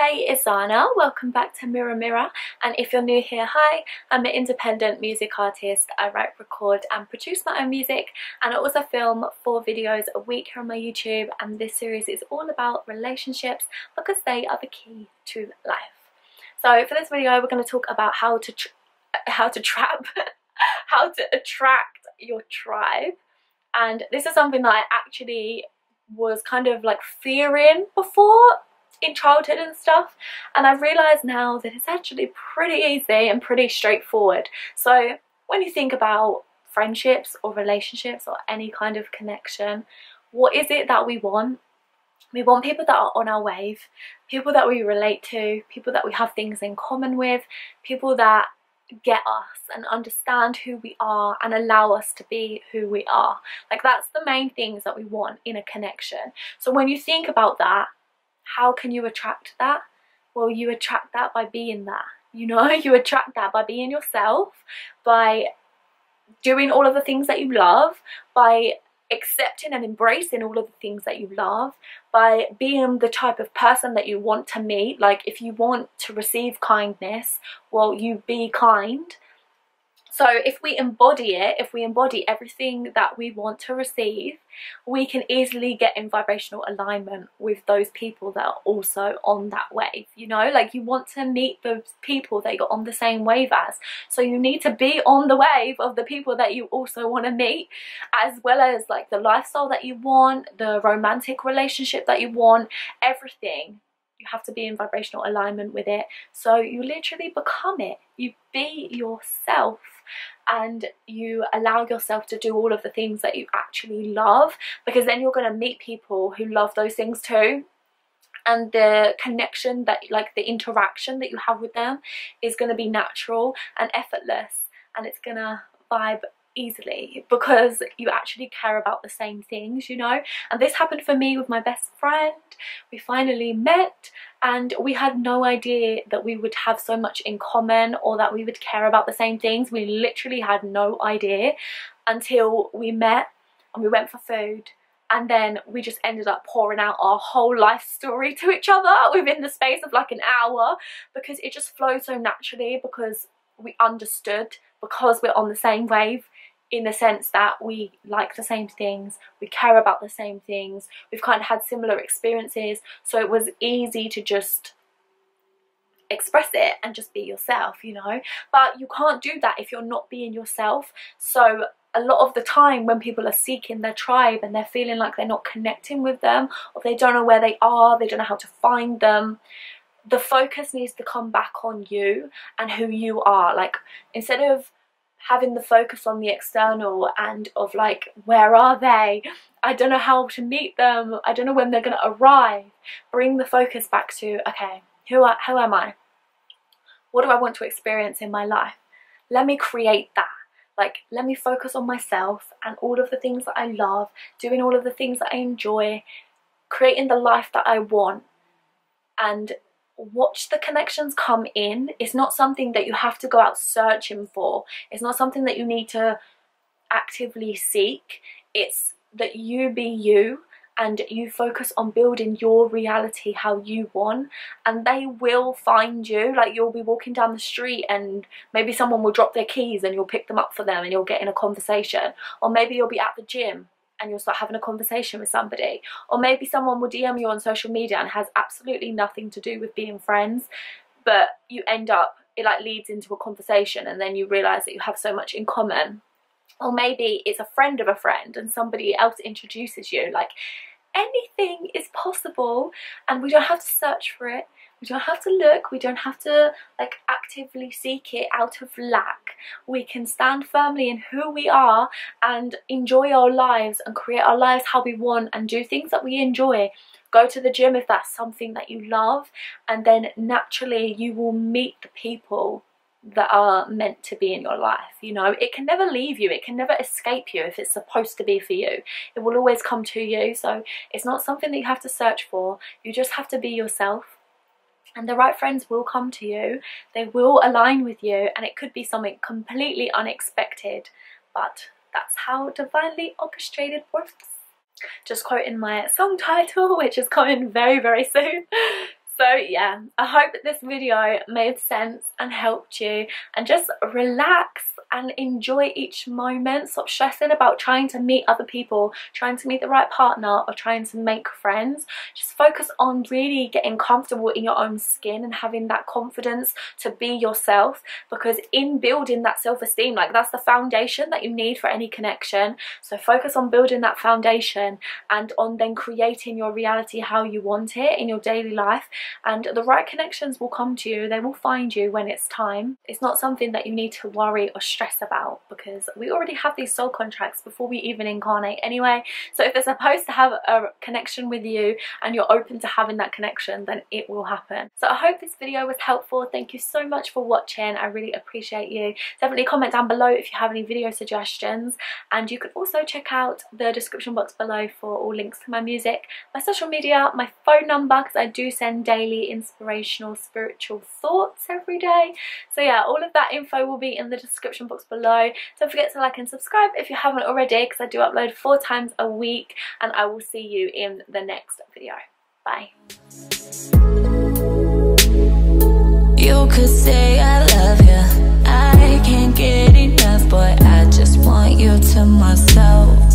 Hey, it's Axaniah. Welcome back to Mirror Mirror. And if you're new here, hi, I'm an independent music artist. I write, record and produce my own music and I also film four videos a week here on my YouTube and this series is all about relationships because they are the key to life. So for this video, we're going to talk about how to how to trap, how to attract your tribe. And this is something that I actually was kind of like fearing before in childhood and stuff and I've realised now that it's actually pretty easy and pretty straightforward. So when you think about friendships or relationships or any kind of connection, what is it that we want? We want people that are on our wave, people that we relate to, people that we have things in common with, people that get us and understand who we are and allow us to be who we are. Like that's the main things that we want in a connection. So when you think about that, how can you attract that? Well, you attract that by being that. You know, you attract that by being yourself, by doing all of the things that you love, by accepting and embracing all of the things that you love, by being the type of person that you want to meet. Like, if you want to receive kindness, well, you be kind so if we embody it, if we embody everything that we want to receive, we can easily get in vibrational alignment with those people that are also on that wave, you know? Like you want to meet those people that you're on the same wave as. So you need to be on the wave of the people that you also want to meet, as well as like the lifestyle that you want, the romantic relationship that you want, everything you have to be in vibrational alignment with it so you literally become it you be yourself and you allow yourself to do all of the things that you actually love because then you're going to meet people who love those things too. And the connection that like the interaction that you have with them is going to be natural and effortless and it's going to vibe easily because you actually care about the same things you know? And this happened for me with my best friend. We finally met and we had no idea that we would have so much in common or that we would care about the same things. We literally had no idea until we met and we went for food and then we just ended up pouring out our whole life story to each other within the space of like an hour because it just flowed so naturally because we understood because we're on the same wave in the sense that we like the same things, we care about the same things, we've kind of had similar experiences, so it was easy to just express it and just be yourself, you know. But you can't do that if you're not being yourself. So a lot of the time when people are seeking their tribe and they're feeling like they're not connecting with them or they don't know where they are, they don't know how to find them, the focus needs to come back on you and who you are. Like instead of having the focus on the external and of like where are they? I don't know how to meet them. I don't know when they're gonna arrive. Bring the focus back to okay who are, who am I? What do I want to experience in my life? Let me create that. Like let me focus on myself and all of the things that I love doing all of the things that I enjoy creating the life that I want and watch the connections come in. It's not something that you have to go out searching for. It's not something that you need to actively seek. It's that you be you and you focus on building your reality how you want and they will find you like you'll be walking down the street and maybe someone will drop their keys and you'll pick them up for them and you'll get in a conversation or maybe you'll be at the gym and you'll start having a conversation with somebody. Or maybe someone will DM you on social media and has absolutely nothing to do with being friends, but you end up, it like leads into a conversation and then you realise that you have so much in common. Or maybe it's a friend of a friend and somebody else introduces you. Like anything is possible and we don't have to search for it we don't have to look, we don't have to like actively seek it out of lack. We can stand firmly in who we are and enjoy our lives and create our lives how we want and do things that we enjoy. Go to the gym if that's something that you love and then naturally you will meet the people that are meant to be in your life you know? It can never leave you. It can never escape you if it's supposed to be for you. It will always come to you. So it's not something that you have to search for. You just have to be yourself. And the right friends will come to you, they will align with you, and it could be something completely unexpected, but that's how divinely orchestrated works. Just quoting my song title, which is coming very, very soon. So yeah, I hope that this video made sense and helped you and just relax and enjoy each moment. Stop stressing about trying to meet other people, trying to meet the right partner or trying to make friends. Just focus on really getting comfortable in your own skin and having that confidence to be yourself because in building that self-esteem, like that's the foundation that you need for any connection. So focus on building that foundation and on then creating your reality how you want it in your daily life and the right connections will come to you. They will find you when it's time. It's not something that you need to worry or stress about because we already have these soul contracts before we even incarnate anyway. So if they're supposed to have a connection with you and you're open to having that connection, then it will happen. So I hope this video was helpful. Thank you so much for watching. I really appreciate you. Definitely comment down below if you have any video suggestions and you can also check out the description box below for all links to my music, my social media, my phone number because I do send daily inspirational spiritual thoughts every day. So yeah, all of that info will be in the description box below. Don't forget to like and subscribe if you haven't already because I do upload four times a week and I will see you in the next video. Bye. You could say I love you I can't get enough I just want you to myself